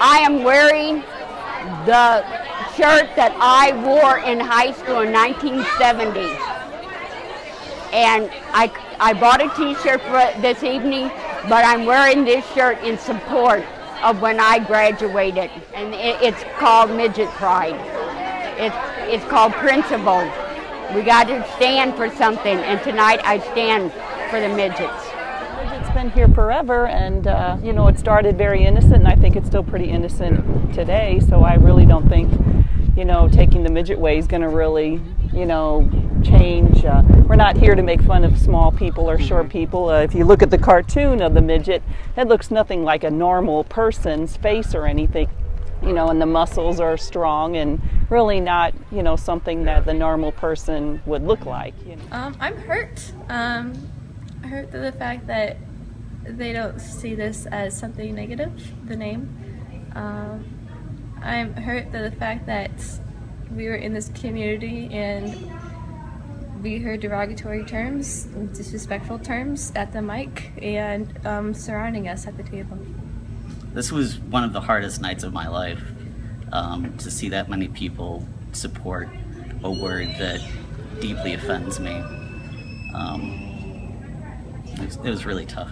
I am wearing the shirt that I wore in high school in 1970. And I, I bought a t-shirt for this evening, but I'm wearing this shirt in support of when I graduated. And it, it's called Midget Pride. It's, it's called Principle. We got to stand for something, and tonight I stand for the midgets. Midget's been here forever, and uh, you know it started very innocent, and I think it's still pretty innocent today. So I really don't think, you know, taking the midget way is going to really, you know, change. Uh, we're not here to make fun of small people or short people. Uh, if you look at the cartoon of the midget, it looks nothing like a normal person's face or anything you know, and the muscles are strong and really not, you know, something that the normal person would look like. You know? um, I'm hurt. Um, hurt the fact that they don't see this as something negative, the name. Um, I'm hurt to the fact that we were in this community and we heard derogatory terms, disrespectful terms at the mic and um, surrounding us at the table. This was one of the hardest nights of my life um, to see that many people support a word that deeply offends me. Um, it, was, really tough.